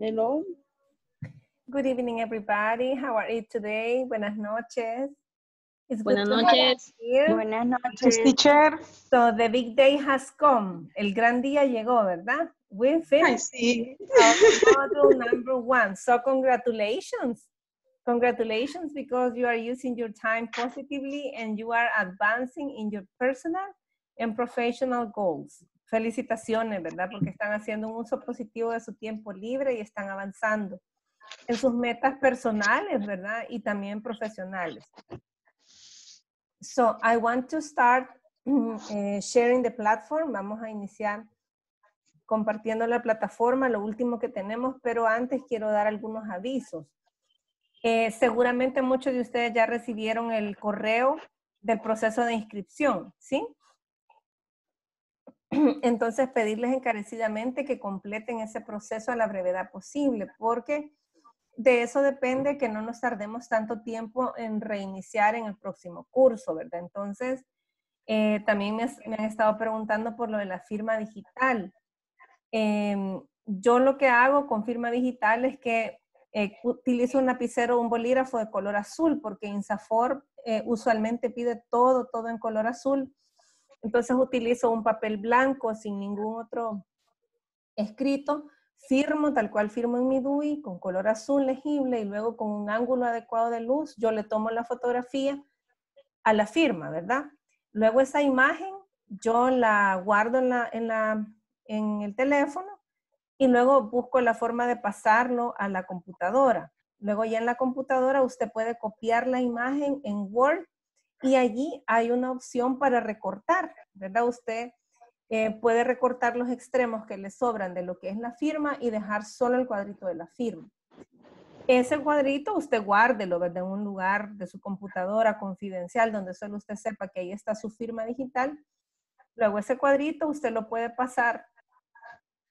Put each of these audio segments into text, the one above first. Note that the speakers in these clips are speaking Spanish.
Hello. Good evening, everybody. How are you today? Buenas noches. It's Buenas noches. Buenas noches, teacher. So the big day has come. El gran día llegó, ¿verdad? We finished sí. module number one. So congratulations. Congratulations because you are using your time positively and you are advancing in your personal and professional goals. Felicitaciones, ¿verdad? Porque están haciendo un uso positivo de su tiempo libre y están avanzando en sus metas personales, ¿verdad? Y también profesionales. So, I want to start uh, sharing the platform. Vamos a iniciar compartiendo la plataforma, lo último que tenemos, pero antes quiero dar algunos avisos. Eh, seguramente muchos de ustedes ya recibieron el correo del proceso de inscripción, ¿sí? Entonces, pedirles encarecidamente que completen ese proceso a la brevedad posible, porque de eso depende que no nos tardemos tanto tiempo en reiniciar en el próximo curso, ¿verdad? Entonces, eh, también me, han estado preguntando por lo de la firma digital. Em, yo lo que hago con firma digital es que eh, utilizo un lapicero o un bolígrafo de color azul, porque Insafor eh, usualmente pide todo, todo en color azul. Entonces utilizo un papel blanco sin ningún otro escrito, firmo tal cual firmo en mi DUI con color azul legible y luego con un ángulo adecuado de luz, yo le tomo la fotografía a la firma, ¿verdad? Luego esa imagen yo la guardo en, la, en, la, en el teléfono y luego busco la forma de pasarlo a la computadora. Luego ya en la computadora usted puede copiar la imagen en Word y allí hay una opción para recortar, ¿verdad? Usted eh, puede recortar los extremos que le sobran de lo que es la firma y dejar solo el cuadrito de la firma. Ese cuadrito usted guárdelo, ¿verdad? En un lugar de su computadora confidencial donde solo usted sepa que ahí está su firma digital. Luego ese cuadrito usted lo puede pasar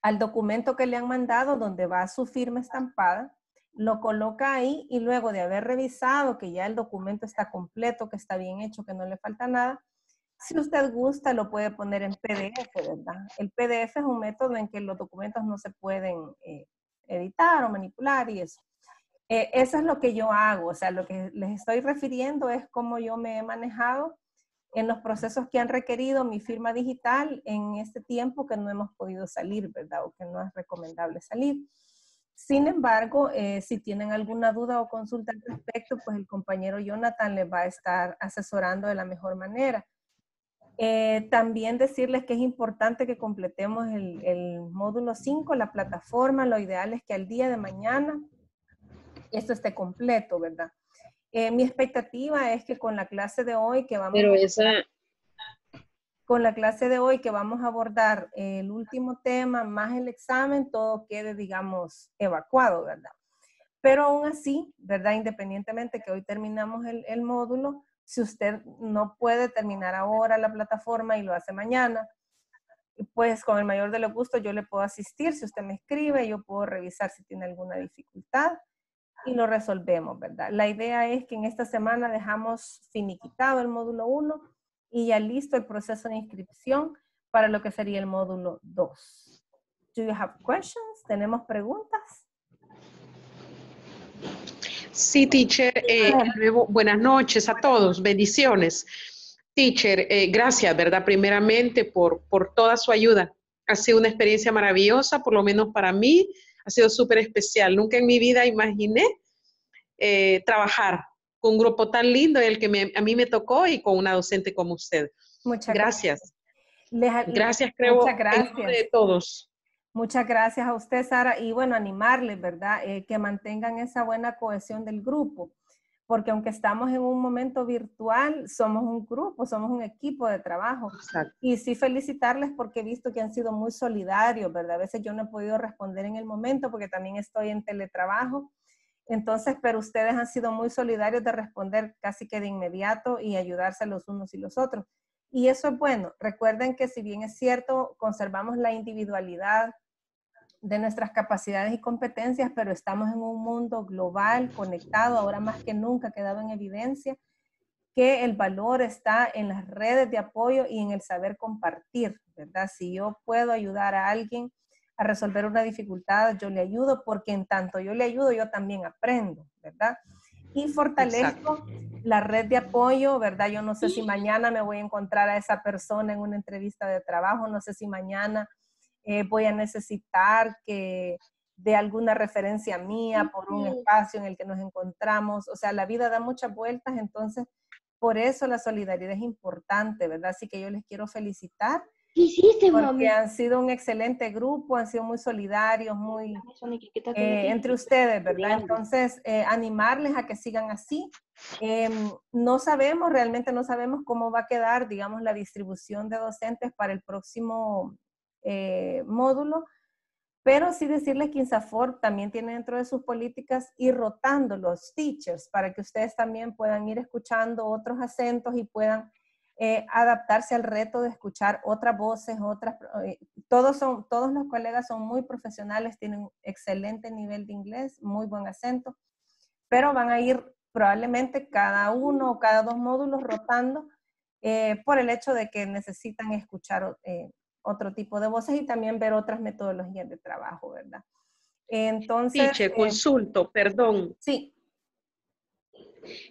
al documento que le han mandado donde va su firma estampada lo coloca ahí y luego de haber revisado que ya el documento está completo, que está bien hecho, que no le falta nada, si usted gusta lo puede poner en PDF, ¿verdad? El PDF es un método en que los documentos no se pueden eh, editar o manipular y eso. Eh, eso es lo que yo hago, o sea, lo que les estoy refiriendo es cómo yo me he manejado en los procesos que han requerido mi firma digital en este tiempo que no hemos podido salir, ¿verdad? O que no es recomendable salir. Sin embargo, eh, si tienen alguna duda o consulta al respecto, pues el compañero Jonathan les va a estar asesorando de la mejor manera. Eh, también decirles que es importante que completemos el, módulo 5, la plataforma. Lo ideal es que al día de mañana esto esté completo, ¿verdad? Eh, mi expectativa es que con la clase de hoy que vamos Pero esa, con la clase de hoy que vamos a abordar el último tema más el examen, todo quede, digamos, evacuado, ¿verdad? Pero aún así, ¿verdad? Independientemente que hoy terminamos el, módulo, si usted no puede terminar ahora la plataforma y lo hace mañana, pues con el mayor de los gustos yo le puedo asistir. Si usted me escribe, yo puedo revisar si tiene alguna dificultad y lo resolvemos, ¿verdad? La idea es que en esta semana dejamos finiquitado el módulo 1 y ya listo el proceso de inscripción para lo que sería el módulo 2. Do you have questions? ¿Tenemos preguntas? Sí, teacher. Eh, buenas noches a todos. Bendiciones. Teacher, eh, gracias, ¿verdad? Primeramente por, por toda su ayuda. Ha sido una experiencia maravillosa, por lo menos para mí. Ha sido súper especial. Nunca en mi vida imaginé eh, trabajar con un grupo tan lindo, el que a mí me tocó y con una docente como usted. Muchas gracias. Gracias, creo, muchas gracias. de todos. Muchas gracias a usted, Sara. Y bueno, animarles, ¿verdad? Eh, que mantengan esa buena cohesión del grupo. Porque aunque estamos en un momento virtual, somos un grupo, somos un equipo de trabajo. Y sí felicitarles porque he visto que han sido muy solidarios, ¿verdad? A veces yo no he podido responder en el momento porque también estoy en teletrabajo entonces, pero ustedes han sido muy solidarios de responder casi que de inmediato y ayudarse los unos y los otros. Y eso es bueno. Recuerden que si bien es cierto, conservamos la individualidad de nuestras capacidades y competencias, pero estamos en un mundo global, conectado, ahora más que nunca ha quedado en evidencia que el valor está en las redes de apoyo y en el saber compartir, ¿verdad? Si yo puedo ayudar a alguien a resolver una dificultad, yo le ayudo, porque en tanto yo le ayudo, yo también aprendo, ¿verdad? Y fortalezco la red de apoyo, ¿verdad? Yo no sé si mañana me voy a encontrar a esa persona en una entrevista de trabajo, no sé si mañana eh, voy a necesitar que de alguna referencia mía por un espacio en el que nos encontramos. O sea, la vida da muchas vueltas, entonces por eso la solidaridad es importante, ¿verdad? Así que yo les quiero felicitar. Hiciste, porque han sido un excelente grupo, han sido muy solidarios, muy eh, entre ustedes, ¿verdad? Entonces, eh, animarles a que sigan así. Em, no sabemos, realmente no sabemos cómo va a quedar, digamos, la distribución de docentes para el próximo eh, módulo, pero sí decirles que INSAFOR también tiene dentro de sus políticas ir rotando los teachers para que ustedes también puedan ir escuchando otros acentos y puedan eh, adaptarse al reto de escuchar otras voces, otras, eh, todos, son, todos los colegas son muy profesionales, tienen excelente nivel de inglés, muy buen acento, pero van a ir probablemente cada uno o cada dos módulos rotando eh, por el hecho de que necesitan escuchar otro tipo de voces y también ver otras metodologías de trabajo, ¿verdad? Entonces... Tiche, eh, consulto, perdón. Sí.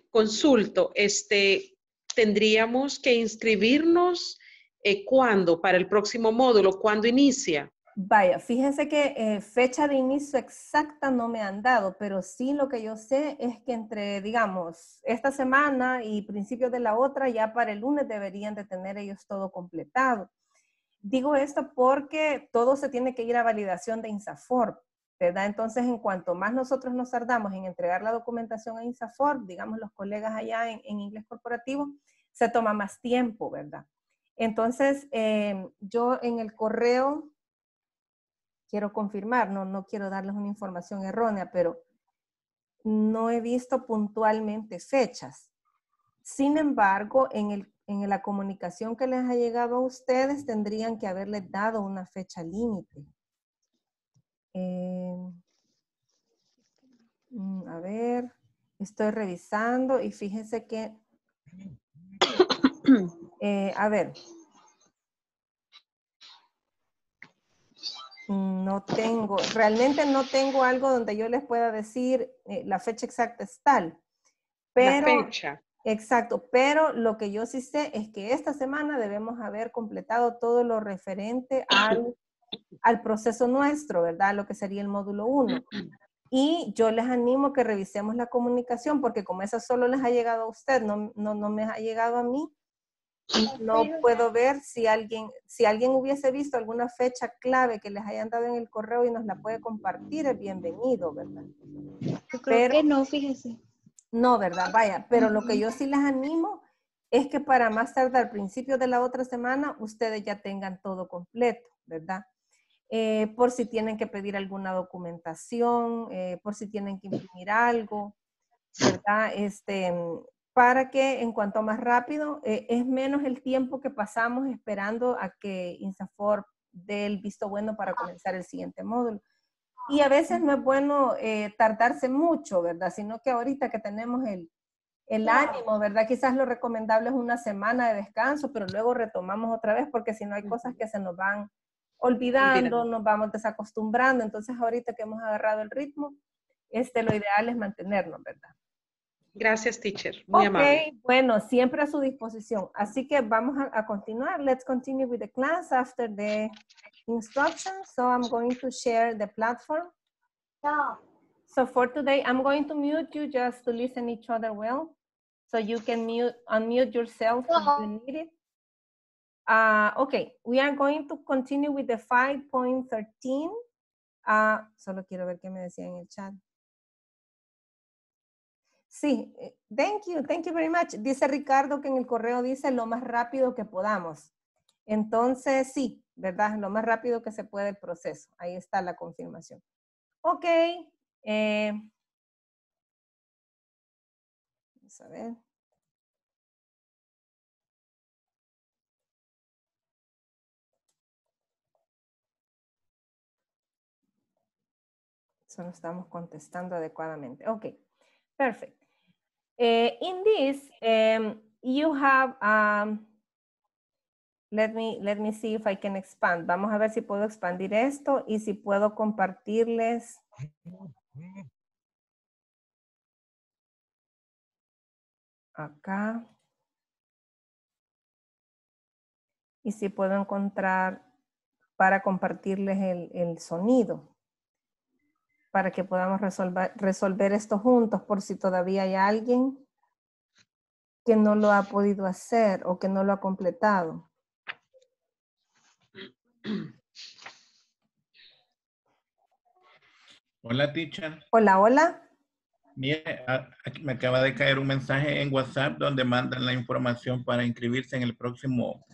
Consulto, este, tendríamos que inscribirnos eh, cuándo para el próximo módulo, cuándo inicia. Vaya, fíjense que eh, fecha de inicio exacta no me han dado, pero sí lo que yo sé es que entre, digamos, esta semana y principios de la otra, ya para el lunes deberían de tener ellos todo completado. Digo esto porque todo se tiene que ir a validación de INSAFOR, ¿verdad? Entonces, en cuanto más nosotros nos tardamos en entregar la documentación a INSAFOR, digamos los colegas allá en, inglés corporativo, se toma más tiempo, ¿verdad? Entonces, em, yo en el correo quiero confirmar, no, no quiero darles una información errónea, pero no he visto puntualmente fechas. Sin embargo, en el en la comunicación que les ha llegado a ustedes tendrían que haberle dado una fecha límite. Eh, mm, a ver, estoy revisando y fíjense que, eh, a ver, no tengo, realmente no tengo algo donde yo les pueda decir eh, la fecha exacta es tal. Pero, la fecha. Exacto, pero lo que yo sí sé es que esta semana debemos haber completado todo lo referente al, al proceso nuestro, ¿verdad? Lo que sería el módulo 1. Y yo les animo que revisemos la comunicación, porque como esa solo les ha llegado a usted, no, no, no me ha llegado a mí, no puedo ver si alguien, si alguien hubiese visto alguna fecha clave que les hayan dado en el correo y nos la puede compartir, es bienvenido, ¿verdad? Yo creo que no, fíjese. No, ¿verdad? Vaya, pero lo que yo sí les animo es que para más tarde al principio de la otra semana ustedes ya tengan todo completo, ¿verdad? Eh, por si tienen que pedir alguna documentación, eh, por si tienen que imprimir algo, ¿verdad? Este, para que en cuanto más rápido, eh, es menos el tiempo que pasamos esperando a que INSAFOR dé el visto bueno para comenzar el siguiente módulo. Y a veces no es bueno tardarse mucho, ¿verdad? Sino que ahorita que tenemos el, el ánimo, ¿verdad? Quizás lo recomendable es una semana de descanso, pero luego retomamos otra vez porque si no hay cosas que se nos van olvidando, nos vamos desacostumbrando. Entonces ahorita que hemos agarrado el ritmo, este, lo ideal es mantenernos, ¿verdad? Gracias, teacher. Muy okay, bueno, siempre a su disposición. Así que vamos a, a, continuar. Let's continue with the class after the instructions. So I'm going to share the platform. No. So for today, I'm going to mute you just to listen each other well. So you can mute, unmute yourself no. if you need it. Uh, okay, we are going to continue with the 5.13. Uh, solo quiero ver qué me decía en el chat. Sí, eh, thank you, thank you very much. Dice Ricardo que en el correo dice lo más rápido que podamos. Entonces, sí, ¿verdad? Lo más rápido que se puede el proceso. Ahí está la confirmación. Ok. Eh, vamos a ver. Solo estamos contestando adecuadamente. Ok, perfect. Uh, in this, um, you have um, Let me, let me see if I can expand. Vamos a ver si puedo expandir esto y si puedo compartirles. Acá. Y si puedo encontrar para compartirles el, el sonido. Para que podamos resolver, resolver esto juntos por si todavía hay alguien que no lo ha podido hacer o que no lo ha completado. Hola, teacher. Hola, hola. Mire, a- aquí me acaba de caer un mensaje en WhatsApp donde mandan la información para inscribirse en el próximo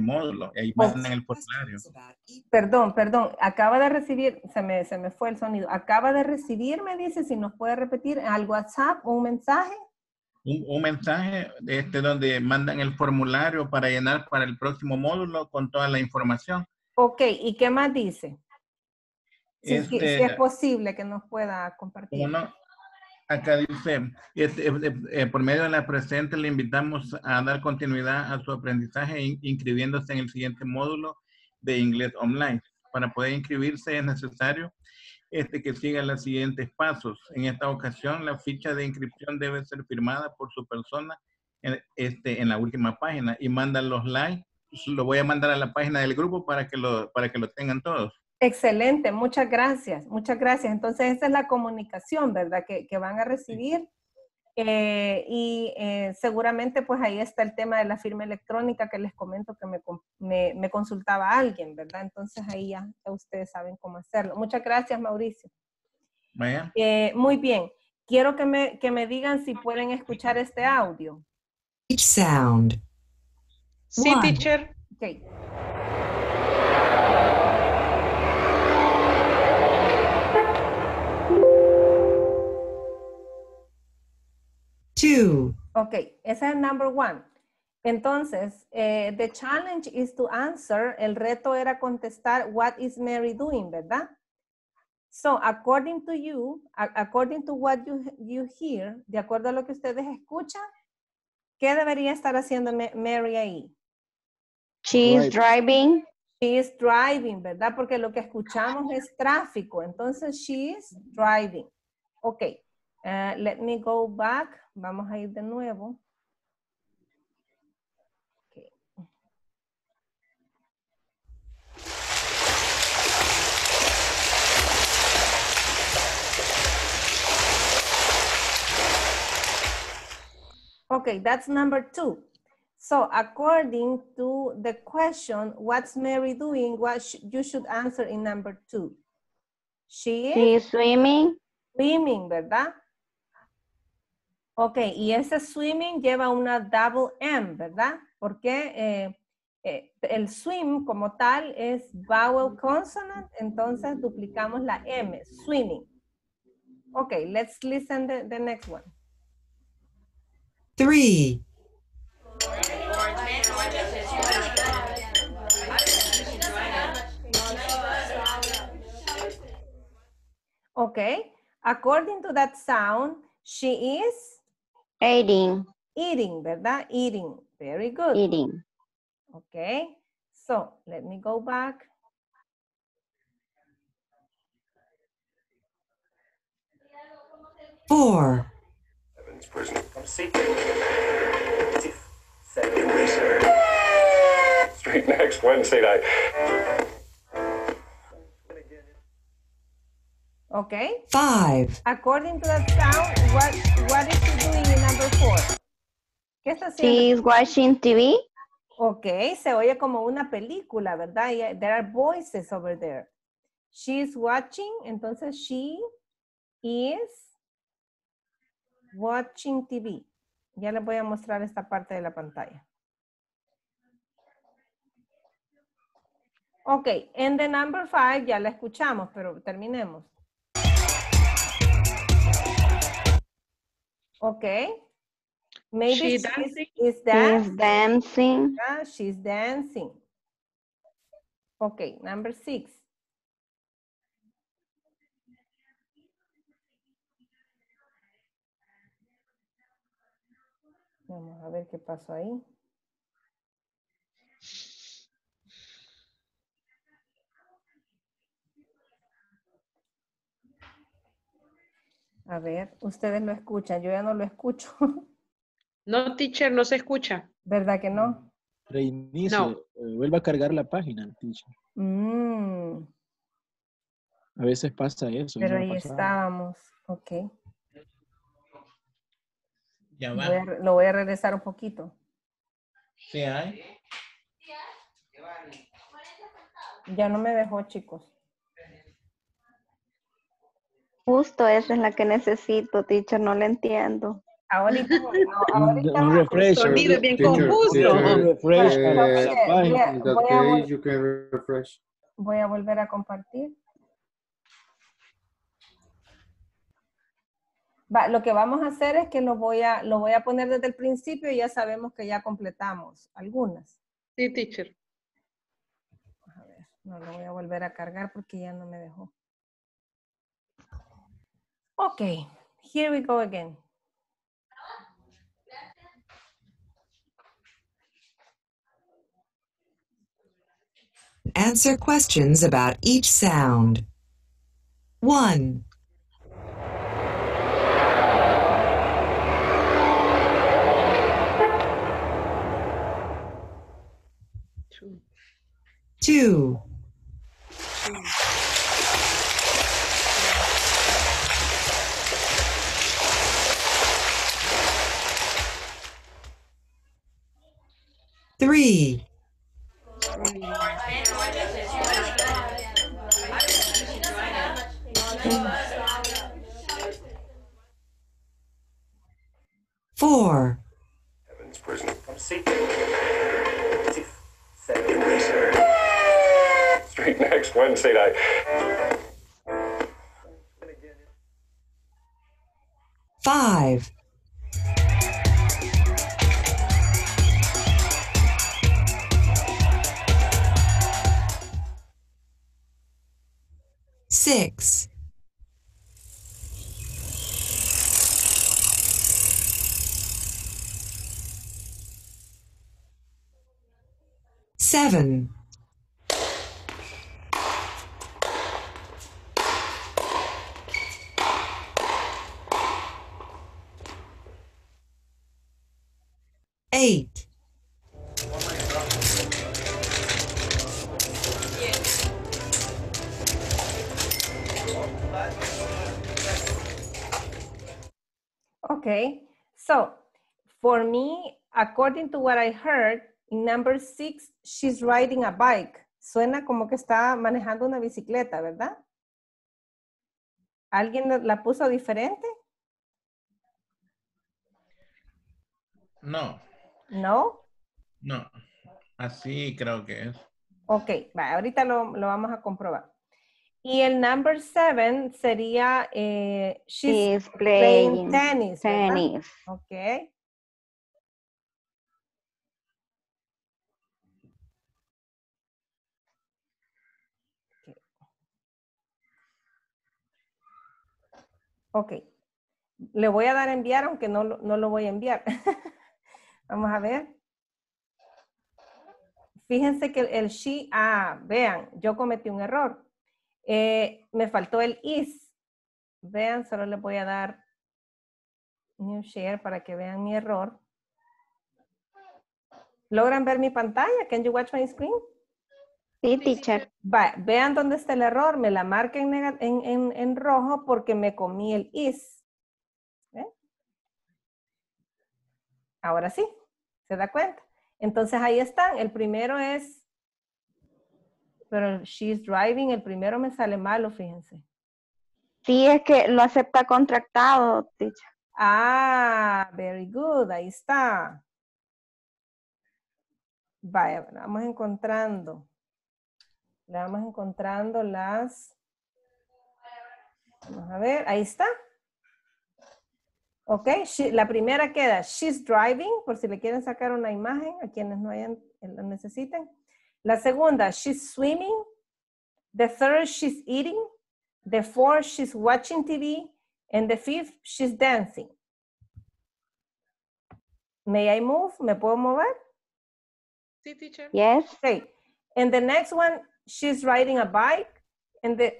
módulo. Ahí mandan el formulario. Perdón, perdón. Acaba de recibir, se me, se me fue el sonido. Acaba de recibir, me dice, si nos puede repetir al WhatsApp un mensaje. Un, un mensaje este, donde mandan el formulario para llenar para el próximo módulo con toda la información. Ok, ¿y qué más dice? Si, si Este, es posible que nos pueda compartir. Acá dice, este, eh, eh, por medio de la presente le invitamos a dar continuidad a su aprendizaje in- inscribiéndose en el siguiente módulo de inglés online. Para poder inscribirse es necesario este, que siga los siguientes pasos. En esta ocasión, la ficha de inscripción debe ser firmada por su persona en, este, en la última página y manda los likes. Lo voy a mandar a la página del grupo para que lo, para que lo tengan todos. Excelente, muchas gracias, muchas gracias. Entonces, esa es la comunicación, ¿verdad? Que, que van a recibir. Eh, y eh, seguramente, pues ahí está el tema de la firma electrónica que les comento que me, me, me consultaba alguien, ¿verdad? Entonces, ahí ya, ya ustedes saben cómo hacerlo. Muchas gracias, Mauricio. Eh, muy bien. Quiero que me, que me digan si pueden escuchar este audio. Each sound. Sí, teacher. Ok. Two. Ok, ese es el number one. Entonces, eh, the challenge is to answer. El reto era contestar, what is Mary doing, ¿verdad? So, according to you, according to what you, you hear, de acuerdo a lo que ustedes escuchan, ¿qué debería estar haciendo Ma- Mary ahí? She's driving. She is driving, ¿verdad? Porque lo que escuchamos es tráfico. Entonces, she is driving. Ok. eh, let me go back. Vamos a ir de nuevo. Ok. Okay, that's number two. So according to the question, what's Mary doing? What sh you should answer in number two. She is She's swimming. swimming, ¿verdad? Ok, y ese swimming lleva una double M, ¿verdad? Porque eh, eh, el swim como tal es vowel consonant, entonces duplicamos la M, swimming. Ok, let's listen the, the next one. Three. Okay, according to that sound, she is Eating. eating, ¿verdad? Eating. Very good. Eating. Okay, so let me go back. Four. Evans prisoner from seeking. Straight next Wednesday night. Okay, Five. according to that sound, what, what is ¿Qué está haciendo? She's watching TV. Ok, se oye como una película, ¿verdad? Eh, there are voices over there. She's watching, entonces she is watching TV. Ya les voy a mostrar esta parte de la pantalla. Ok, en the number five ya la escuchamos, pero terminemos. Ok. Maybe she dancing. Is, dance. she's dancing. Ah, she's dancing. Okay, number six. Vamos a ver qué pasó ahí. A ver, ustedes lo escuchan, yo ya no lo escucho. No, teacher, no se escucha. ¿Verdad que no? Reinicie, No. eh, vuelva a cargar la página, teacher. Mm, A veces pasa eso. pero ahí pasado. estábamos. Ok. Ya Voy va. a lo voy a regresar un poquito. Sí hay. Ya no me dejó, chicos. Justo esa es la que necesito, teacher, no la entiendo. Ahorita, Un, ahorita un refresh. Sonido bien Teacher, confuso. refresh voy a- página. In voy that a vol- case, you can refresh. voy a volver a compartir. Va, lo que vamos a hacer es que lo voy a, lo voy a poner desde el principio y ya sabemos que ya completamos algunas. Sí, teacher. A ver, no lo voy a volver a cargar porque ya no me dejó. Ok, here we go again. Answer questions about each sound. 1, Two. 2, Three, four, Evans prison. Come see. Eraser. Street next Wednesday night. five, seven, eight, Okay, so for me, according to what I heard, number six, she's riding a bike. Suena como que está manejando una bicicleta, ¿verdad? ¿Alguien la- puso diferente? No, No. no. Así creo que es. Ok, va, ahorita lo, lo vamos a comprobar. Y el number seven sería, eh, she's She's playing playing tennis. ¿verdad? tennis. Ok. Ok. Le voy a dar a enviar, aunque no, no lo voy a enviar. Vamos a ver. Fíjense que el, she, ah, vean, yo cometí un error. Eh, me faltó el is. Vean, solo le voy a dar New Share para que vean mi error. ¿Logran ver mi pantalla? Can you watch my screen? Sí, teacher. Va, vean dónde está el error. Me la marca en, rojo porque me comí el is. Ahora sí, ¿se da cuenta? Entonces ahí están. El primero es, pero she's driving, el primero me sale malo, fíjense. Sí, es que lo acepta contractado, teacher. Ah, very good, ahí está. Vaya, vamos encontrando. Le vamos encontrando las. Vamos a ver, ahí está. Ok, she- la primera queda, she's driving, por si le quieren sacar una imagen a quienes no hayan, eh, la necesiten. La segunda, she's swimming. The third, she's eating. The fourth, she's watching TV. And the fifth, she's dancing. May I move? ¿Me puedo mover? Sí, teacher. Yes. Okay. And the next one, she's riding a bike. And the,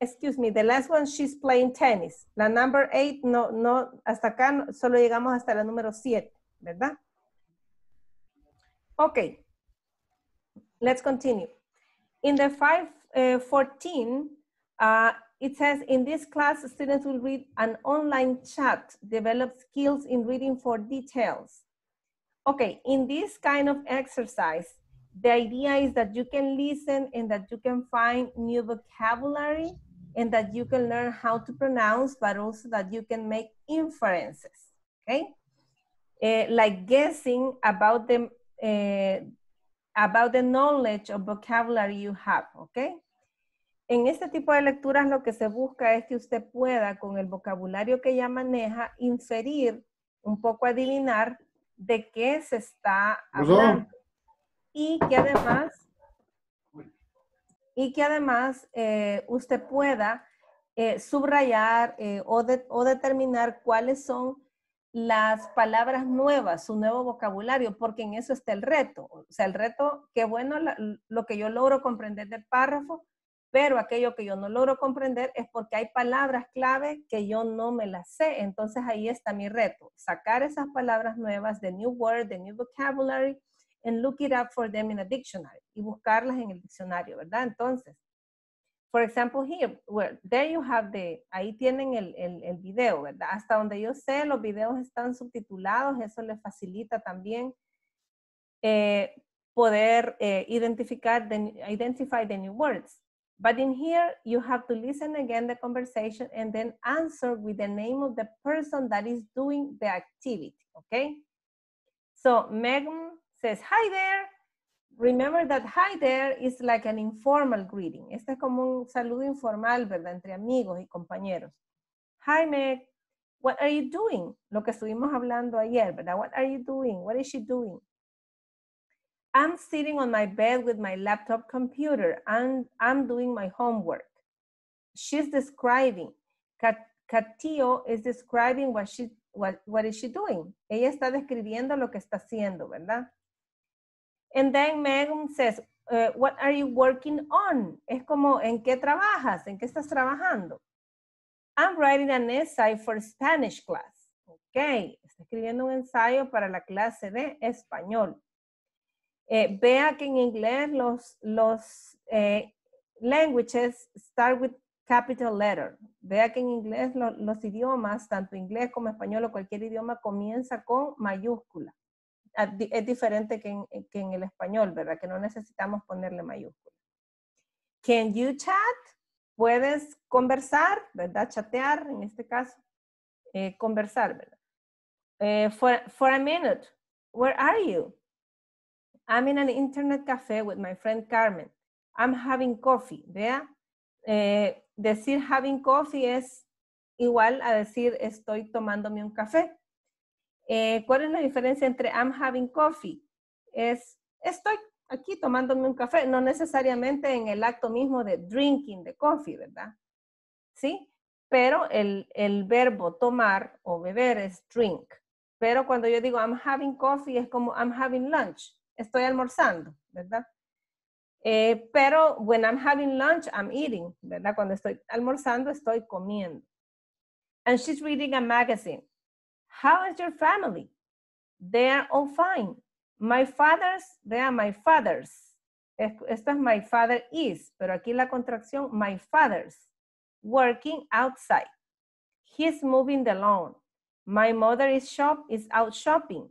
excuse me, the last one, she's playing tennis. La number eight, no, no, hasta acá solo llegamos hasta la número siete, ¿verdad? Okay. Let's continue. In the 514, uh, it says, in this class, students will read an online chat, develop skills in reading for details. Okay, in this kind of exercise, the idea is that you can listen and that you can find new vocabulary and that you can learn how to pronounce, but also that you can make inferences, okay? Eh, like guessing about the, eh, about the knowledge of vocabulary you have, okay? En este tipo de lecturas lo que se busca es que usted pueda, con el vocabulario que ya maneja, inferir, un poco adivinar de qué se está hablando. Y que además, y que además eh, usted pueda eh, subrayar eh, o, de- o determinar cuáles son las palabras nuevas, su nuevo vocabulario, porque en eso está el reto. O sea, el reto, qué bueno la- lo que yo logro comprender del párrafo, pero aquello que yo no logro comprender es porque hay palabras clave que yo no me las sé. Entonces ahí está mi reto, sacar esas palabras nuevas, the new word, the new vocabulary, and look it up for them in a dictionary y buscarlas en el diccionario, ¿verdad? Entonces, for example, here, where there you have the, ahí tienen el, el, el video, ¿verdad? Hasta donde yo sé, los videos están subtitulados, eso les facilita también eh, poder eh, identificar, the, identify the new words. But in here, you have to listen again the conversation and then answer with the name of the person that is doing the activity, okay? So Megan says, hi there. Remember that hi there is like an informal greeting. Este es como un saludo informal, ¿verdad? Entre amigos y compañeros. Hi Meg, what are you doing? Lo que estuvimos hablando ayer, ¿verdad? What are you doing? What is she doing? I'm sitting on my bed with my laptop computer and I'm doing my homework. She's describing. Catillo is describing what she what, what is she doing. Ella está describiendo lo que está haciendo, ¿verdad? And then Megan says, uh, what are you working on? Es como, ¿en qué trabajas? ¿En qué estás trabajando? I'm writing an essay for Spanish class. Ok, está escribiendo un ensayo para la clase de español. Eh, vea que en inglés los, los eh, languages start with capital letter. Vea que en inglés lo- los idiomas, tanto inglés como español o cualquier idioma, comienza con mayúscula. Es diferente que en, que en el español, ¿verdad? Que no necesitamos ponerle mayúscula. Can you chat? Puedes conversar, ¿verdad? Chatear, en este caso. Eh, conversar, ¿verdad? Eh, for, for a minute, where are you? I'm in an internet cafe with my friend Carmen. I'm having coffee. Vea, eh, decir having coffee es igual a decir estoy tomándome un café. Eh, ¿Cuál es la diferencia entre I'm having coffee? Es estoy aquí tomándome un café, no necesariamente en el acto mismo de drinking the coffee, ¿verdad? ¿Sí? Pero el, el verbo tomar o beber es drink. Pero cuando yo digo I'm having coffee es como I'm having lunch. Estoy almorzando, ¿verdad? Eh, pero when I'm having lunch, I'm eating, ¿verdad? Cuando estoy almorzando, estoy comiendo. And she's reading a magazine. How is your family? They are all fine. My father's, vea, my father's. Es- Esto es my father is, pero aquí la contracción, my father's. Working outside. He's moving the lawn. My mother is shop is out shopping.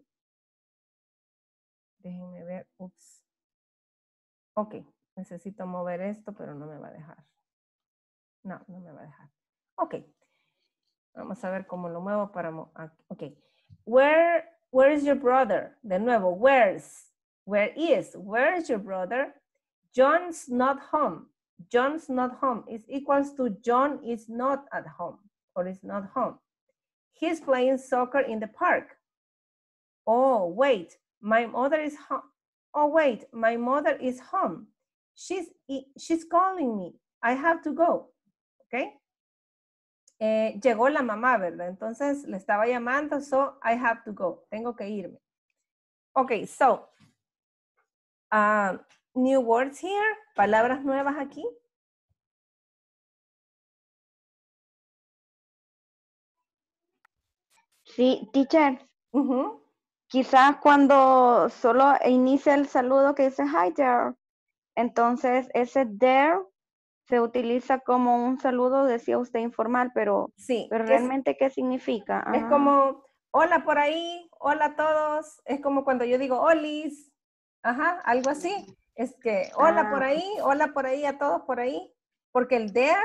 Déjenme ver. Ups. Ok, necesito mover esto, pero no me va a dejar. No, no me va a dejar. Ok. Vamos a ver cómo lo muevo para... Ok. Where, where is your brother? De nuevo, where's? Where is? Where is your brother? John's not home. John's not home is equals to John is not at home or is not home. He's playing soccer in the park. Oh, wait, my mother is home. Oh, wait, my mother is home. She's, she's calling me. I have to go. ¿Ok? Eh, llegó la mamá, ¿verdad? Entonces le estaba llamando, so I have to go, tengo que irme. Ok, so, ah, new words here, palabras nuevas aquí. Sí, teacher. Quizás cuando solo inicia el saludo que dice hi there, entonces ese there se utiliza como un saludo, decía usted, informal, pero, Sí, pero que es- realmente, ¿qué significa? Es Ah, como, hola por ahí, hola a todos. Es como cuando yo digo, olis. Ajá, algo así. Es que, hola por Ah, ahí, hola por ahí, a todos por ahí. Porque el there,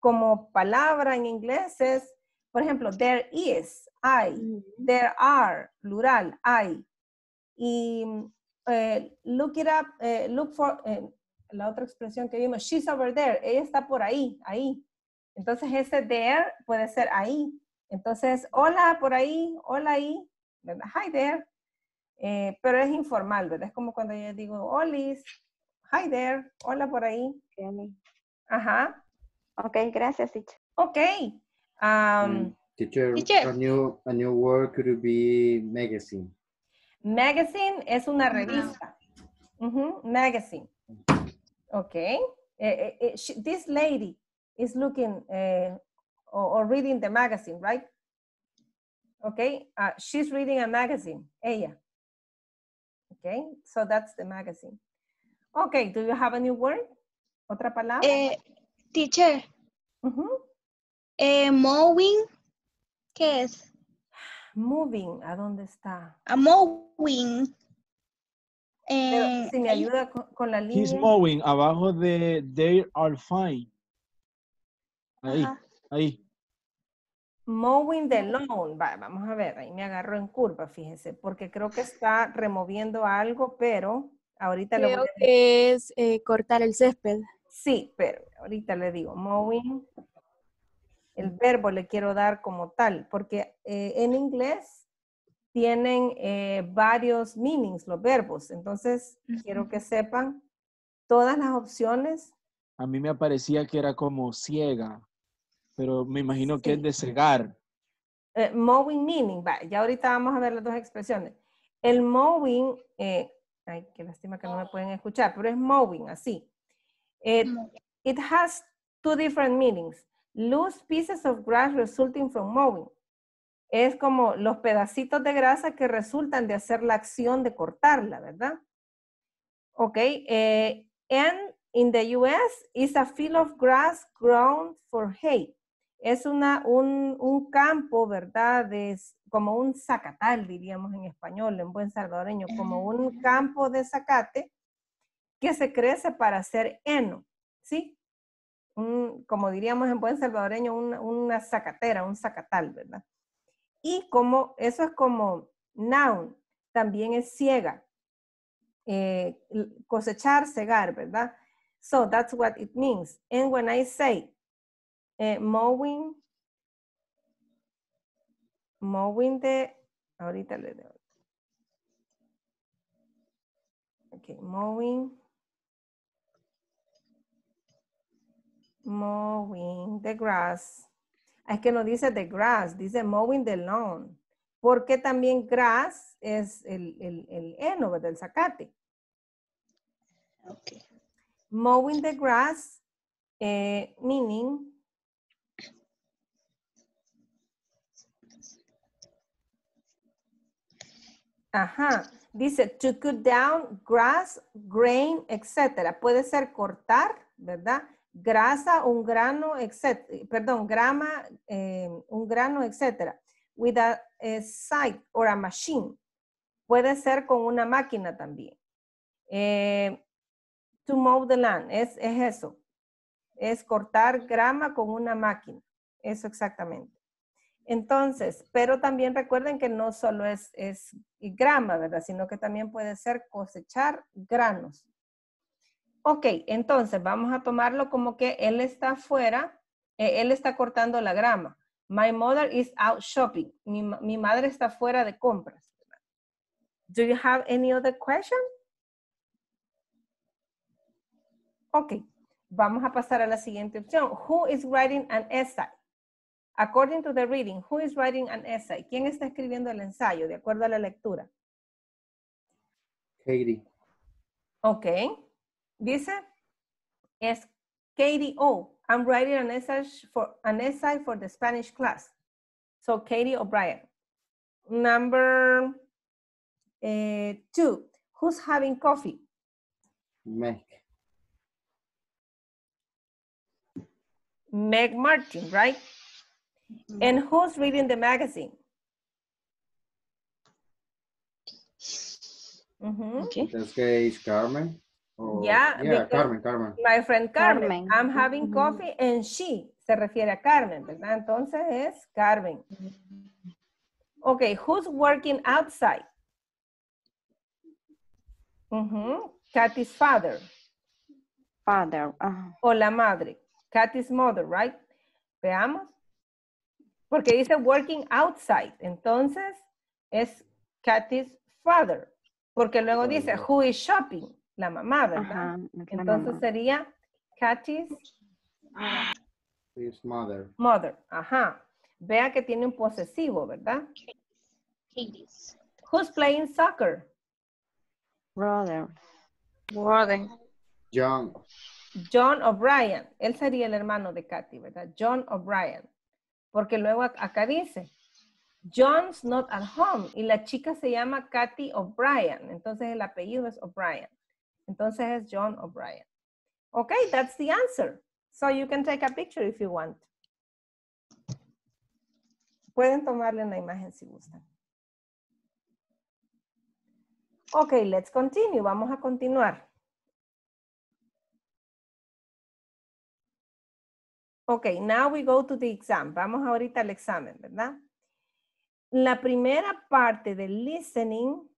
como palabra en inglés, es, por ejemplo, there is, hay. mm, There are, plural, hay. Y eh, look it up, eh, look for, eh, la otra expresión que vimos, she's over there, ella está por ahí, ahí. Entonces ese there puede ser ahí. Entonces, hola por ahí, hola ahí, ¿verdad? Hi there. Eh, pero es informal, ¿verdad? Es como cuando yo digo, olis, hi there, hola por ahí. Ajá, Ok, gracias, teacher. ok. Um, Mm, teacher, Teacher. a new a new word could be magazine. Magazine es una revista. Magazine. Ok. Eh, eh, eh, she- this lady is looking eh, or, or reading the magazine, right? Okay. Uh, she's reading a magazine. Ella. Okay. So that's the magazine. Okay. Do you have a new word? ¿Otra palabra? Eh, teacher, Ujú. eh, mowing, ¿qué es? Moving. ¿A dónde está? A mowing. Eh, si me ayuda con, con la He's línea. mowing abajo de they are fine. Ahí, Ajá. ahí. Mowing the lawn. Va, vamos a ver, ahí me agarró en curva, fíjese, porque creo que está removiendo algo, pero ahorita le voy a decir. que es eh, cortar el césped. Sí, pero ahorita le digo, mowing. El verbo le quiero dar como tal, porque eh, en inglés tienen eh, varios meanings los verbos. Entonces, quiero que sepan todas las opciones. A mí me aparecía que era como ciega, pero me imagino que es de cegar. Eh, mowing meaning, va, ya ahorita vamos a ver las dos expresiones. El mowing, eh, ay, qué lástima que no me pueden escuchar, pero es mowing, así. Eh, it has two different meanings. Loose pieces of grass resulting from mowing. Es como los pedacitos de grasa que resultan de hacer la acción de cortarla, ¿verdad? Ok. eh, and in the US is a field of grass grown for hay es una, un, un campo, ¿verdad? Es como un zacatal, diríamos en español, en buen salvadoreño, como un campo de zacate que se crece para hacer heno, ¿sí? Un- como diríamos en buen salvadoreño, una, una zacatera, un zacatal, ¿verdad? Y como, eso es como noun, también es ciega, eh, cosechar, cegar, ¿verdad? So that's what it means. And when I say eh, mowing, mowing de, ahorita le doy. Ok, mowing, mowing the grass. Es que no dice the grass, dice mowing the lawn. Porque también grass es el, el, el heno, ¿verdad? El zacate. Mowing the grass, eh, meaning Ajá. Dice to cut down grass, grain, etcétera. Puede ser cortar, ¿verdad? Grasa, un grano, etcétera. Perdón, grama, eh, un grano, etcétera. With a, a scythe or a machine. Puede ser con una máquina también. Eh, to mow the land, es, es eso. Es cortar grama con una máquina. Eso exactamente. Entonces, pero también recuerden que no solo es, es grama, ¿verdad? Sino que también puede ser cosechar granos. Ok, entonces vamos a tomarlo como que él está afuera, eh, él está cortando la grama. My mother is out shopping. Mi, ma- mi madre está fuera de compras. Do you have any other question? Ok, vamos a pasar a la siguiente opción. Who is writing an essay? According to the reading, who is writing an essay? ¿Quién está escribiendo el ensayo de acuerdo a la lectura? Katie. Ok. Dice, es Katie O. I'm writing an essay for, an essay for the Spanish class. So Katie O'Brien. Number eh, two. Who's having coffee? Meg. Meg Martin, right? And who's reading the magazine? Mhm. Okay. That's case Carmen. Or- Yeah, Yeah, because- Carmen, Carmen. My friend Carmen. Carmen. I'm having coffee and she se refiere a Carmen, ¿verdad? Entonces es Carmen. Okay, who's working outside? Kathy's father Father. o la madre. Kathy's mother, right? Veamos. Porque dice working outside. Entonces es Kathy's father. Porque luego dice who is shopping? La mamá, ¿verdad? Ajá, Entonces mamá. sería Kathy's His mother. mother. Ajá. Vea que tiene un posesivo, ¿verdad? Katie's. Who's playing soccer? Brother. Brother. John. John O'Brien. Él sería el hermano de Kathy, ¿verdad? John O'Brien. Porque luego ac- acá dice, John's not at home. Y la chica se llama Kathy O'Brien. Entonces el apellido es O'Brien. Entonces es John O'Brien. Okay, that's the answer. So you can take a picture if you want. Pueden tomarle una imagen si gustan. Okay, let's continue. Vamos a continuar. Okay, now we go to the exam. Vamos ahorita al examen, ¿verdad? La primera parte del listening,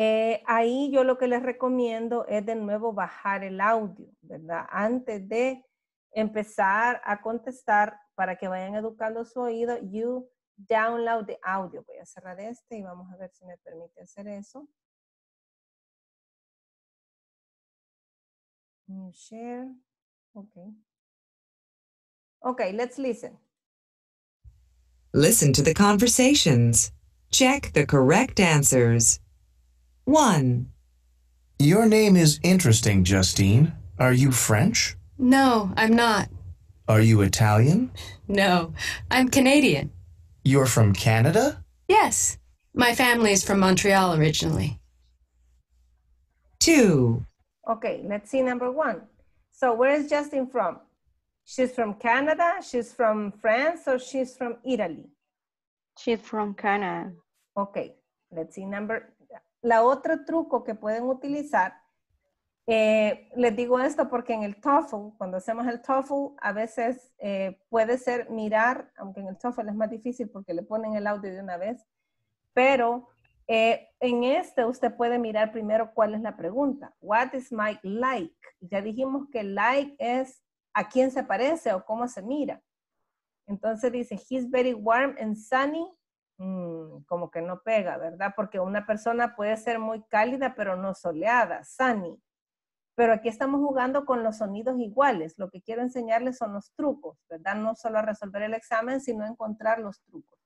eh, ahí yo lo que les recomiendo es de nuevo bajar el audio, ¿verdad? Antes de empezar a contestar para que vayan educando su oído, you download the audio. Voy a cerrar este y vamos a ver si me permite hacer eso. New share. Okay. Okay, let's listen. Listen to the conversations. Check the correct answers. 1, Your name is interesting, Justine. Are you French? No, I'm not. Are you Italian? No, I'm Canadian. You're from Canada? Yes, my family is from Montreal originally. 2, Okay, let's see number one. So where is Justin from? She's from Canada, she's from France, or she's from Italy? She's from Canada. Ok, let's see number. La otro truco que pueden utilizar, eh, les digo esto porque en el TOEFL, cuando hacemos el TOEFL, a veces eh, puede ser mirar, aunque en el TOEFL es más difícil porque le ponen el audio de una vez, pero eh, en este usted puede mirar primero cuál es la pregunta. What is Mike like? Ya dijimos que like es a quién se parece o cómo se mira. Entonces dice, he's very warm and sunny. Mm, como que no pega, ¿verdad? Porque una persona puede ser muy cálida, pero no soleada, sunny. Pero aquí estamos jugando con los sonidos iguales. Lo que quiero enseñarles son los trucos, ¿verdad? No solo a resolver el examen, sino encontrar los trucos.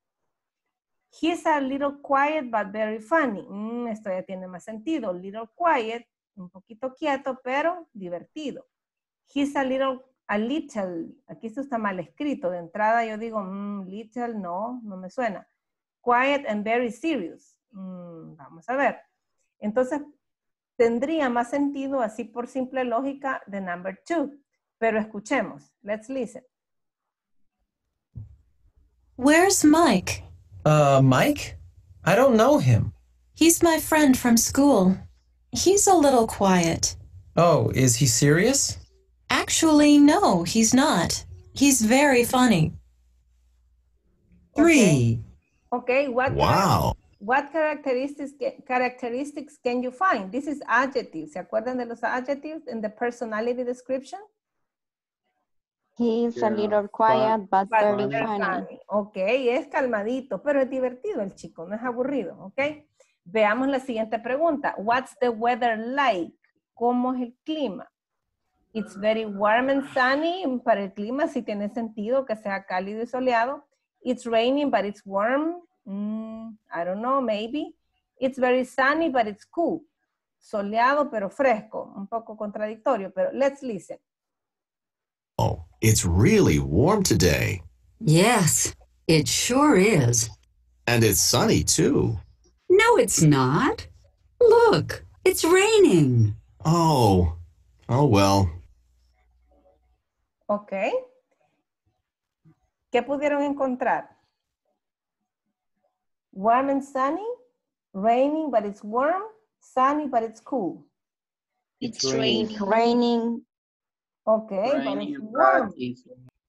He's a little quiet, but very funny. Mm, esto ya tiene más sentido. Little quiet, un poquito quieto, pero divertido. He's a little, a little, aquí esto está mal escrito. De entrada yo digo, mm, little, no, no me suena. Quiet and very serious. Mm, vamos a ver. Entonces, tendría más sentido así por simple lógica de number two. Pero escuchemos. Let's listen. Where's Mike? Uh, Mike? I don't know him. He's my friend from school. He's a little quiet. Oh, is he serious? Actually, no, he's not. He's very funny. 3, Okay, what Wow. What characteristics characteristics can you find? This is adjectives. ¿Se acuerdan de los adjectives in the personality description? He's Yeah, a little quiet, but But very very funny. funny. Ok, es calmadito, pero es divertido el chico, no es aburrido, ok. Veamos la siguiente pregunta. What's the weather like? ¿Cómo es el clima? It's very warm and sunny. Para el clima sí tiene sentido que sea cálido y soleado. It's raining, but it's warm. Mm, I don't know, maybe. It's very sunny, but it's cool. Soleado, pero fresco. Un poco contradictorio, pero let's listen. Oh, it's really warm today. Yes, it sure is. And it's sunny too. No, it's not. Look, it's raining. Oh. Oh well. Ok. ¿Qué pudieron encontrar? Warm and sunny, raining but it's warm, sunny but it's cool. It's raining. Raining. Ok, but it's warm.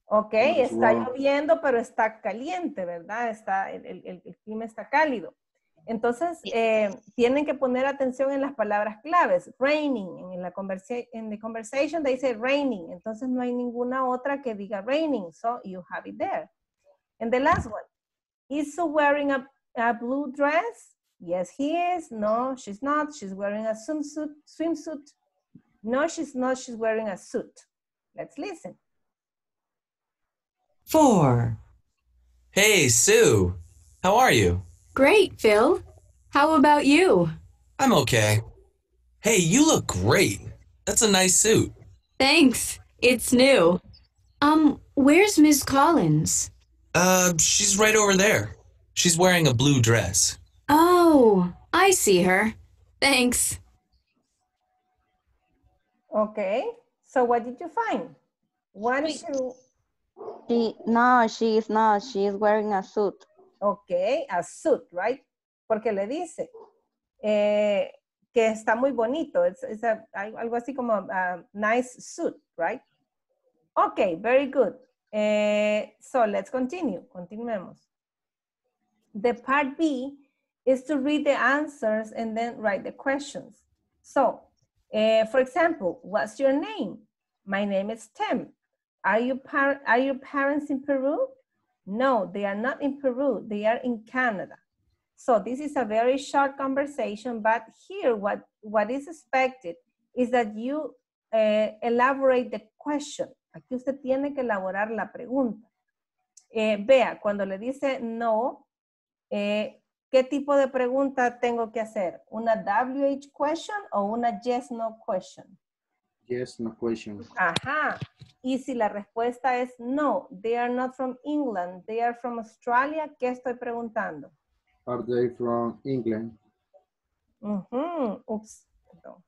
Ok, It's está warm. lloviendo, pero está caliente, ¿verdad? Está, el, el- el- el clima está cálido. Entonces, eh, tienen que poner atención en las palabras claves. Raining, en la conversa en the conversation they say raining. Entonces, no hay ninguna otra que diga raining. So, you have it there. And the last one. Is Sue wearing a, a blue dress? Yes, he is. No, she's not. She's wearing a swimsuit. swimsuit. No, she's not. She's wearing a suit. Let's listen. 4. Hey, Sue. How are you? Great, Phil. How about you? I'm okay. Hey, you look great. That's a nice suit. Thanks. It's new. Um, where's Miss Collins? Uh, she's right over there. She's wearing a blue dress. Oh, I see her. Thanks. Okay. So what did you find? One, two. She no, she is not. She is wearing a suit. Okay, a suit, right? Porque le dice eh, que está muy bonito. Es, algo así como a nice suit, right? Okay, very good. Eh, so let's continue. Continuemos. The part B is to read the answers and then write the questions. So, eh, for example, what's your name? My name is Tim. Are you par- are your parents in Peru? No, they are not in Peru. They are in Canada. So this is a very short conversation, but here what, what is expected is that you eh, elaborate the question. Aquí usted tiene que elaborar la pregunta. Eh, vea, cuando le dice no, eh, ¿qué tipo de pregunta tengo que hacer? ¿Una WH question o una yes no question? Yes, no question. Ajá. Y si la respuesta es no, they are not from England, they are from Australia, ¿qué estoy preguntando? Are they from England? Ups. perdón.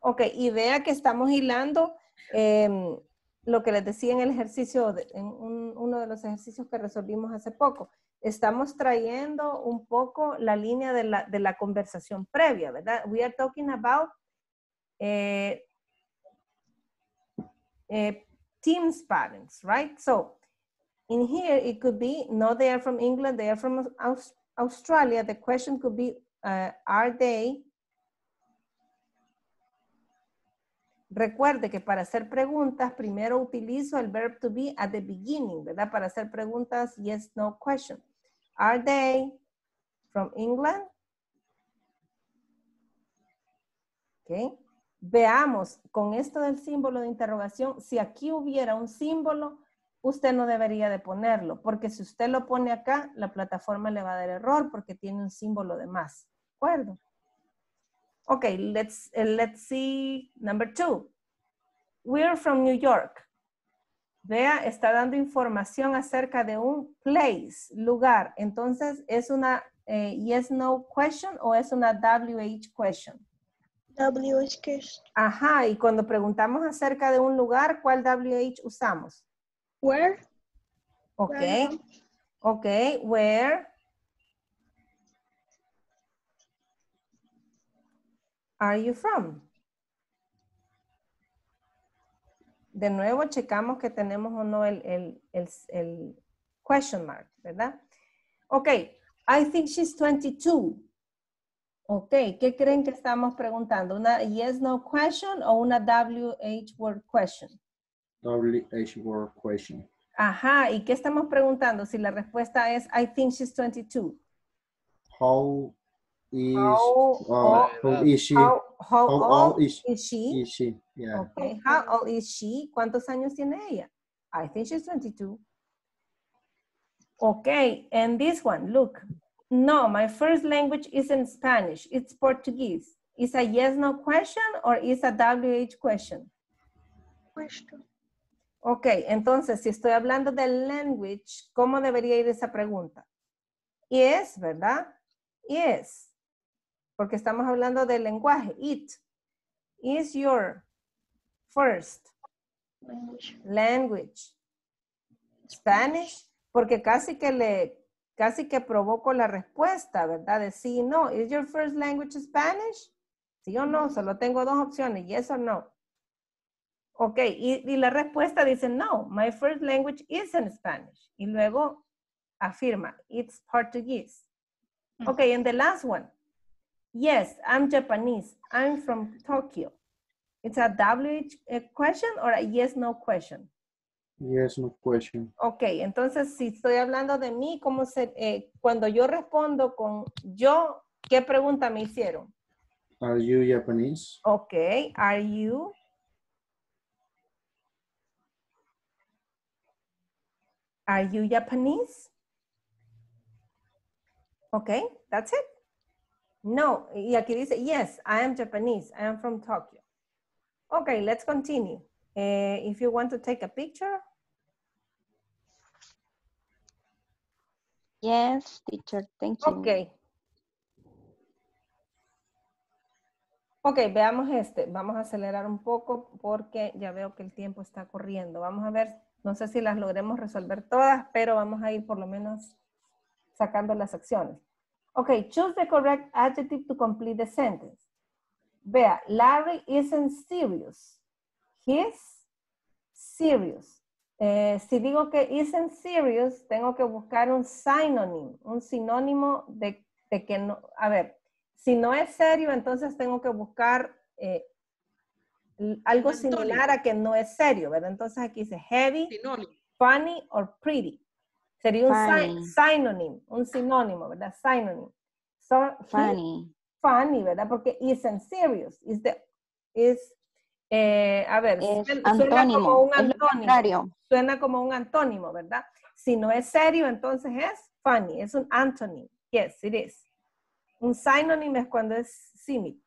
Ok, y vea que estamos hilando em, lo que les decía en el ejercicio, de- en un- uno de los ejercicios que resolvimos hace poco. Estamos trayendo un poco la línea de la, de la conversación previa, ¿verdad? We are talking about eh, eh, team's parents, right? So in here, it could be, no, they are from England, they are from Aus- Australia. The question could be, uh, are they? Recuerde que para hacer preguntas, primero utilizo el verb to be at the beginning, ¿verdad? Para hacer preguntas, yes, no question. Are they from England? Ok. Veamos con esto del símbolo de interrogación, si aquí hubiera un símbolo, usted no debería de ponerlo, porque si usted lo pone acá, la plataforma le va a dar error porque tiene un símbolo de más. ¿De acuerdo? Ok, let's, eh, let's see number two. We're from New York. Vea, está dando información acerca de un place, lugar. Entonces, ¿es una eh, yes, no question o es una WH question? WH question. Ajá, y cuando preguntamos acerca de un lugar, ¿cuál WH usamos? Where? Ok, Where? ok, where are you from? De nuevo, checamos que tenemos o no el, el, el, el question mark, ¿verdad? Ok, I think she's 22. Ok, ¿qué creen que estamos preguntando? ¿Una yes, no question o una WH word question? WH word question. Ajá, ¿y qué estamos preguntando? Si la respuesta es I think she's 22. How is, How uh, how is she? How, how How old old is, is she? is she? Yeah. Okay, how old is she? ¿Cuántos años tiene ella? I think she's 22. Okay, and this one, look. No, my first language isn't Spanish, it's Portuguese. Is a yes, no question or is a WH question? Question. Ok, entonces, si estoy hablando del language, ¿cómo debería ir esa pregunta? is, ¿verdad? Is. Porque estamos hablando del lenguaje. It is your first Language. language. Spanish, porque casi que le, casi que provoco la respuesta, ¿verdad? De sí y no. Is your first language Spanish? Sí o no, solo tengo dos opciones, yes o no. Ok, y, y la respuesta dice no, my first language is in Spanish. Y luego afirma, it's Portuguese. Okay, and the last one. Yes, I'm Japanese. I'm from Tokyo. It's a WH eh, question or a yes, no question. Yes, no question. Ok, entonces si estoy hablando de mí, ¿cómo se, eh, cuando yo respondo con yo, ¿qué pregunta me hicieron? Are you Japanese? Ok, are you? Are you Japanese? Okay, that's it. No, y aquí dice, yes, I am Japanese. I am from Tokyo. Okay, let's continue. Eh, if you want to take a picture, Yes, teacher, thank you. Ok. Ok, veamos este. Vamos a acelerar un poco porque ya veo que el tiempo está corriendo. Vamos a ver, no sé si las logremos resolver todas, pero vamos a ir por lo menos sacando las acciones. Ok, choose the correct adjective to complete the sentence. Vea, Larry isn't serious. He's serious. Eh, si digo que isn't serious, tengo que buscar un synonym, un sinónimo de, de que no, a ver, si no es serio, entonces tengo que buscar eh, algo similar a que no es serio, ¿verdad? Entonces aquí dice heavy, Sinónimo. funny or pretty. Sería un synonym, un sinónimo, ¿verdad? Synonym. So, he- Funny. funny, ¿verdad? Porque isn't serious. Is the, is, eh, a ver, Es suena, suena como un antónimo. Suena como un antónimo, ¿verdad? Si no es serio, entonces es funny. Es un antonym. Yes, it is. Un synonym es cuando es símil.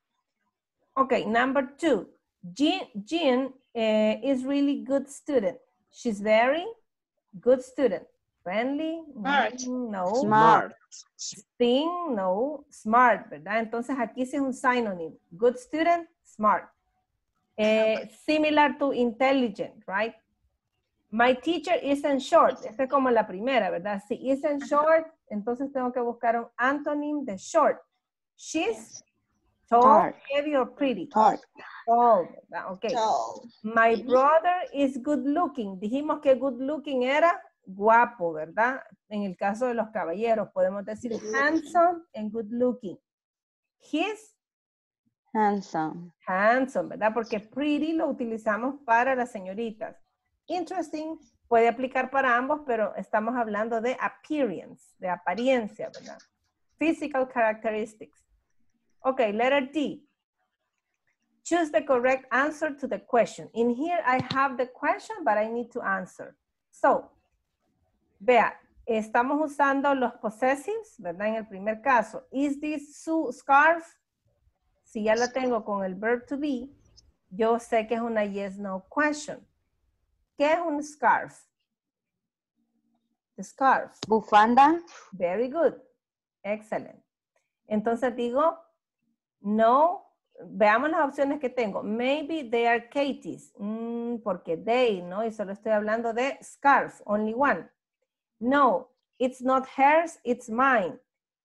Okay, number two. Jean, Jean eh, is really good student. She's very good student. Friendly? Smart. Mm, No. Smart. Thing, no. Smart, ¿verdad? Entonces aquí sí es un synonym. Good student, smart. Eh, similar to intelligent, right? My teacher isn't short. Esta es como la primera, ¿verdad? Si isn't short, entonces tengo que buscar un antonym de short. She's tall, heavy or pretty. Tall. Tall, ¿verdad? Ok. Tall. My brother is good looking. Dijimos que good looking era guapo, ¿verdad? En el caso de los caballeros, podemos decir handsome and good looking. He's Handsome. handsome, ¿verdad? Porque pretty lo utilizamos para las señoritas. Interesting puede aplicar para ambos, pero estamos hablando de appearance, de apariencia, ¿verdad? Physical characteristics. Okay, letter D. Choose the correct answer to the question. In here I have the question, but I need to answer. So, vea, estamos usando los possessives, ¿verdad? En el primer caso. Is this Sue scarf? Si ya la tengo con el verb to be, yo sé que es una yes, no question. ¿Qué es un scarf? The scarf. Bufanda. Very good. Excellent. Entonces digo, no, veamos las opciones que tengo. Maybe they are Katie's, Mm, porque they, ¿no? Y solo estoy hablando de scarf, only one. No, it's not hers, it's mine.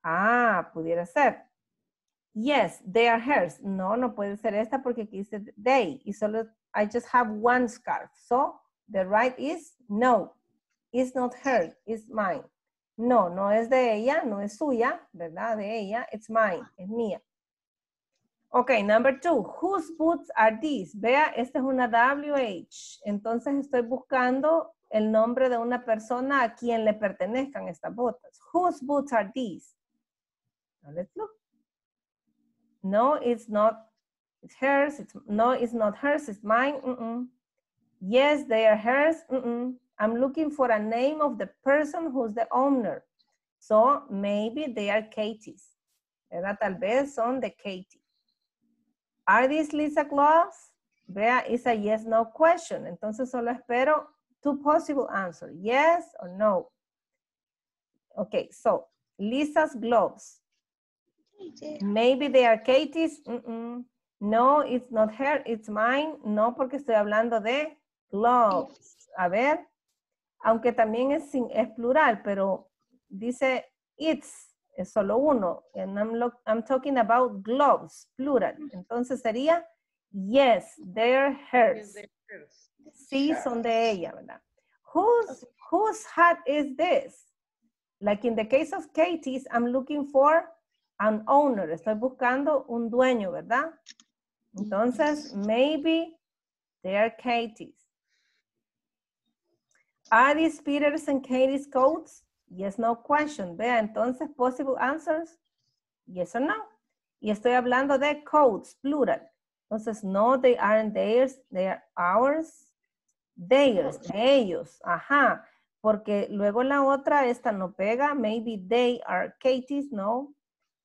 Ah, pudiera ser. Yes, they are hers. No, no puede ser esta porque aquí dice they y solo I just have one scarf. So the right is no. It's not hers, it's mine. No, no es de ella, no es suya, ¿verdad? De ella, it's mine, es mía. Ok, number two, whose boots are these? Vea, esta es una WH. Entonces estoy buscando el nombre de una persona a quien le pertenezcan estas botas. Whose boots are these? Now let's look. No, it's not. It's hers. It's no, it's not hers. It's mine. Mm-mm. Yes, they are hers. Mm-mm. I'm looking for a name of the person who's the owner. So maybe they are Katie's. ¿Verdad? Tal vez son de Katie. Are these Lisa gloves? Vea, it's a yes, no question. Entonces solo espero two possible answers. Yes or no. Okay, so Lisa's gloves. Maybe they are Katie's. No, it's not her, it's mine. No, porque estoy hablando de gloves. A ver, aunque también es, sin- es plural, pero dice it's, es solo uno. And I'm, lo- I'm talking about gloves, plural. Entonces sería, yes, they're hers. Sí, son de ella, ¿verdad? Whose, whose hat is this? Like in the case of Katie's, I'm looking for an owner. Estoy buscando un dueño, ¿verdad? Entonces, maybe they are Katie's. Are these Peter's and Katie's coats? Yes, no question. Vea, entonces, possible answers, yes or no. Y estoy hablando de coats, plural. Entonces, no, they aren't theirs, they are ours. Theirs, de ellos, ajá. Porque luego la otra, esta no pega. Maybe they are Katie's, no.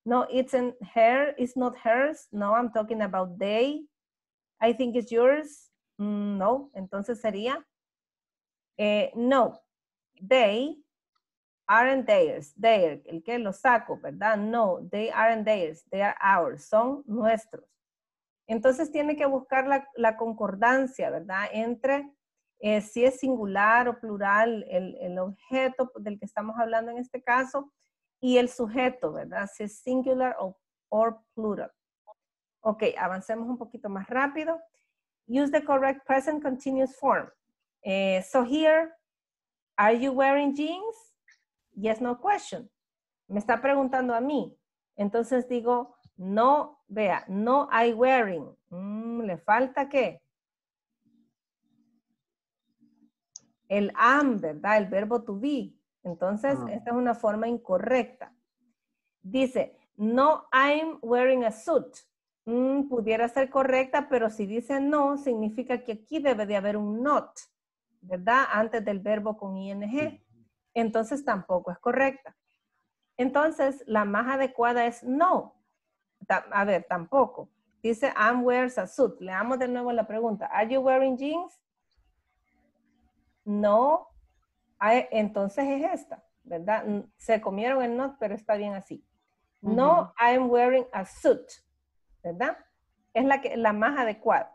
No, it's in her, it's not hers. No, I'm talking about they. I think it's yours. Mm, no, entonces sería, eh, no, they aren't theirs. Their, el que lo saco, ¿verdad? No, they aren't theirs. They are ours. Son nuestros. Entonces tiene que buscar la, la concordancia, ¿verdad? Entre eh, si es singular o plural el, el objeto del que estamos hablando en este caso y el sujeto, ¿verdad? Si es singular o or plural. Ok, avancemos un poquito más rápido. Use the correct present continuous form. Eh, so here, are you wearing jeans? Yes, no question. Me está preguntando a mí. Entonces digo, no, vea, no I wearing. Mm, ¿Le falta qué? El am, ¿verdad? El verbo to be. Entonces, Ah. esta es una forma incorrecta. Dice, no I'm wearing a suit. Mm, pudiera ser correcta, pero si dice no, significa que aquí debe de haber un not, ¿verdad? Antes del verbo con ing. Entonces tampoco es correcta. Entonces, la más adecuada es no. A ver, tampoco. Dice, I'm wears a suit. Leamos de nuevo la pregunta. Are you wearing jeans? No. Ah, Entonces es esta, ¿verdad? Mm, Se comieron el not, pero está bien así. No, I'm wearing a suit, ¿verdad? Es la, que, la más adecuada.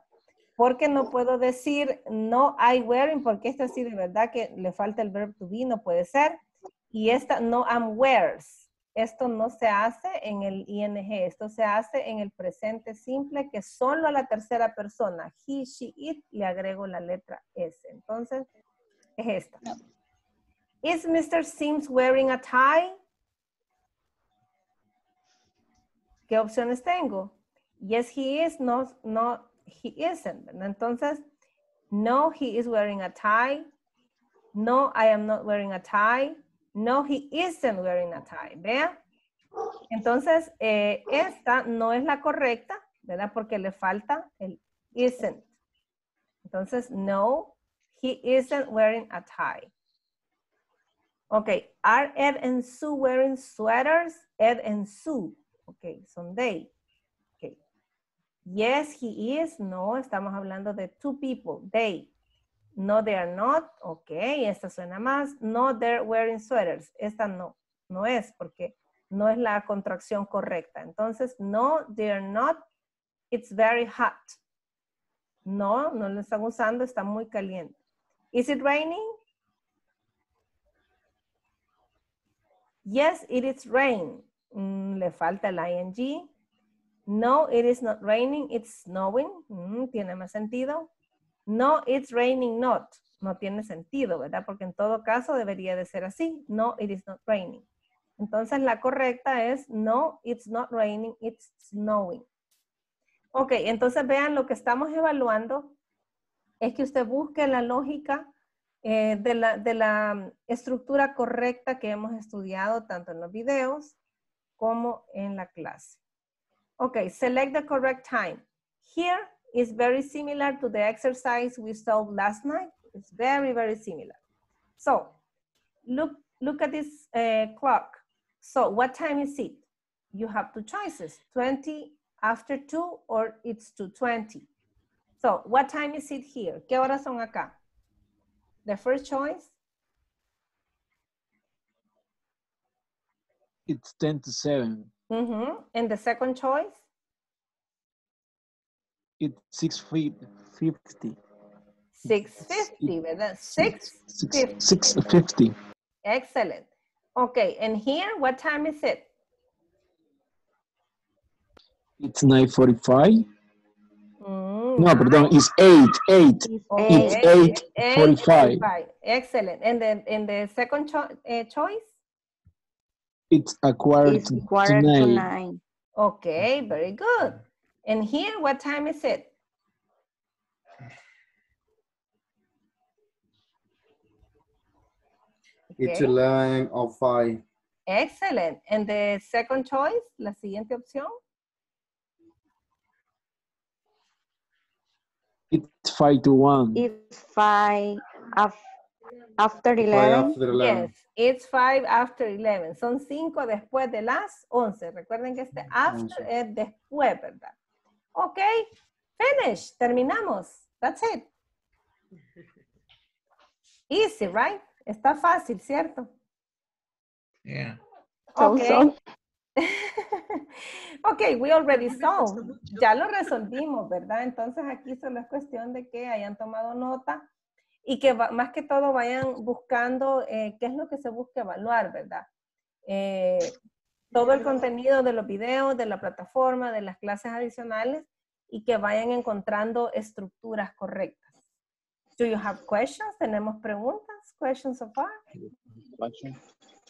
Porque no puedo decir no I wearing, porque esta sí de verdad que le falta el verbo to be, no puede ser. Y esta no I'm wears. Esto no se hace en el ing, esto se hace en el presente simple que solo a la tercera persona, he, she, it, le agrego la letra S. Entonces, es esta. Is Mr. Sims wearing a tie? ¿Qué opciones tengo? Yes, he is. No, no, he isn't. Entonces, no, he is wearing a tie. No, I am not wearing a tie. No, he isn't wearing a tie. Vea. Entonces, eh, esta no es la correcta, ¿verdad? Porque le falta el isn't. Entonces, no, he isn't wearing a tie. Okay, are Ed and Sue wearing sweaters? Ed and Sue. Okay, son they. Okay. Yes, he is. No, estamos hablando de two people. They. No, they are not. Okay, esta suena más. No, they're wearing sweaters. Esta no, no es porque no es la contracción correcta. Entonces, no, they're not. It's very hot. No, no lo están usando, está muy caliente. Is it raining? Yes, it is rain. Mm, le falta el ing. No, it is not raining, it's snowing. Mm, tiene más sentido. No, it's raining not. No tiene sentido, ¿verdad? Porque en todo caso debería de ser así. No, it is not raining. Entonces la correcta es no, it's not raining, it's snowing. Ok, entonces vean lo que estamos evaluando es que usted busque la lógica eh, de, la, de la estructura correcta que hemos estudiado tanto en los videos como en la clase. Okay, select the correct time. Here is very similar to the exercise we saw last night. It's very, very similar. So, look, look at this uh, clock. So, what time is it? You have two choices, 20 after 2 or it's 2.20. So, what time is it here? ¿Qué horas son acá? The first choice, It's 10 to 7. Mhm. And the second choice? It's 650. 650, ¿verdad? 650. 650. Excellent. Okay, and here, what time is it? It's 945. No, perdón, it's 8, 8. It's okay, 845. 8:45. Excellent. And then in the second cho eh, choice? It's a quarter It's to, quarter to to nine. nine. Okay, very good. And here, what time is it? It's Okay. 11 of 5. Excellent. And the second choice, la siguiente opción? It's 5 to 1. It's five af after 5 eleven. after 11. Yes, it's five after 11. Son cinco después de las 11. Recuerden que este after es después, ¿verdad? Ok, finish, terminamos. That's it. Easy, right? Está fácil, ¿cierto? Yeah. So, Ok. so. ok, we already solved. Ya lo resolvimos, ¿verdad? Entonces aquí solo es cuestión de que hayan tomado nota y que va- más que todo vayan buscando eh, qué es lo que se busca evaluar, ¿verdad? Eh, todo el contenido de los videos, de la plataforma, de las clases adicionales y que vayan encontrando estructuras correctas. Do you have questions? ¿Tenemos preguntas? Questions so far?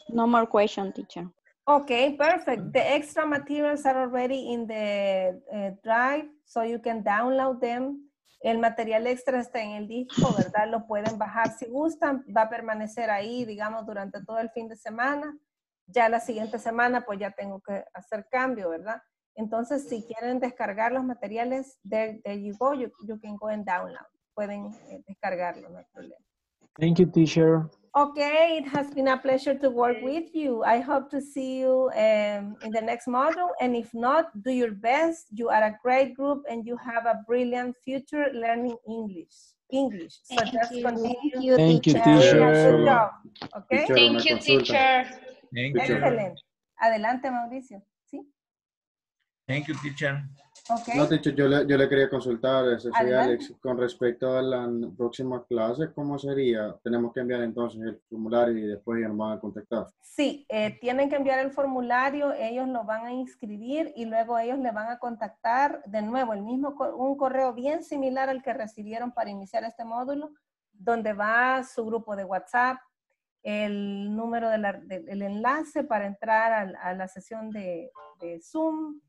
No more question, teacher. Okay, perfect. The extra materials are already in the uh, drive, so you can download them. El material extra está en el disco, ¿verdad? Lo pueden bajar si gustan. Va a permanecer ahí, digamos, durante todo el fin de semana. Ya la siguiente semana, pues ya tengo que hacer cambio, ¿verdad? Entonces, si quieren descargar los materiales, there, there you go. You, you can go and download. Pueden eh, descargarlo, no hay problema. Thank you, teacher. Okay, it has been a pleasure to work with you. I hope to see you um, in the next module. And if not, do your best. You are a great group and you have a brilliant future learning English. English. So Thank just you. continue. Thank you, doing teacher. Good job. Okay? Thank you, teacher. Thank Teacher. you. Excelente. Adelante, Mauricio. Thank you, teacher. Okay. No, teacher, yo le, yo le quería consultar, Adelante. Alex, con respecto a la próxima clase, ¿cómo sería? Tenemos que enviar entonces el formulario y después ya nos van a contactar. Sí, eh, tienen que enviar el formulario, ellos lo van a inscribir y luego ellos le van a contactar de nuevo el mismo, un correo bien similar al que recibieron para iniciar este módulo, donde va su grupo de WhatsApp, el número de la- de- el enlace para entrar al- a, la sesión de, de Zoom,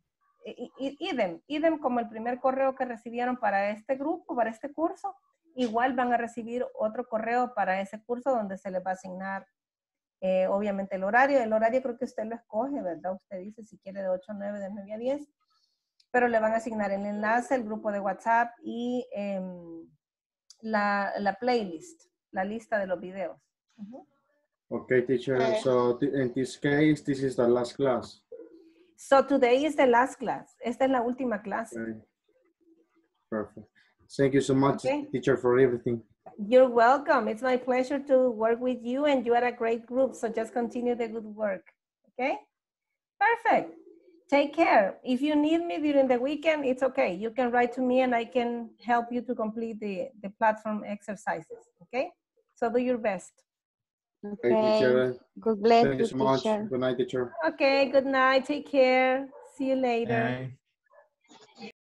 idem, idem como el primer correo que recibieron para este grupo, para este curso, igual van a recibir otro correo para ese curso donde se les va a asignar eh, obviamente el horario, el horario creo que usted lo escoge, ¿verdad? Usted dice si quiere de 8 a 9, de 9 a 10, pero le van a asignar el enlace, el grupo de WhatsApp y em, la, la playlist, la lista de los videos. Ujú. Okay, teacher. Okay. So th- in this case, this is the last class. So today is the last class. Esta es la última clase. Perfect. Thank you so much, Okay. teacher, for everything. You're welcome. It's my pleasure to work with you and you are a great group. So just continue the good work. Okay? Perfect. Take care. If you need me during the weekend, it's okay. You can write to me and I can help you to complete the, the platform exercises. Okay? So do your best. Okay, Okay. teacher. God bless Thank you you, so much. Good night, teacher. Okay, good night. Take care. See you later. Bye.